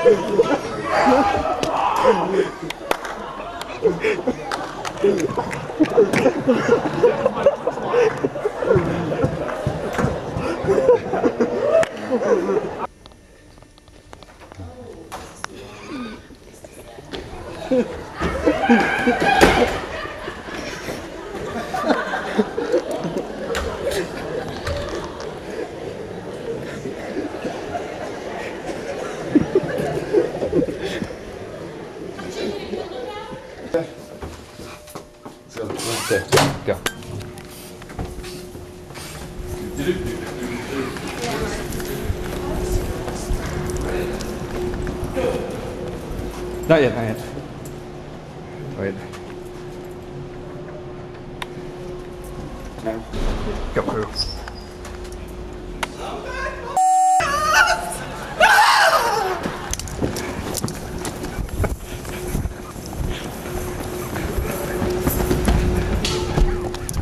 Ha, ha, ha, ha. 对，对。Daj jednak, jednak. To jednak. Dziękuję.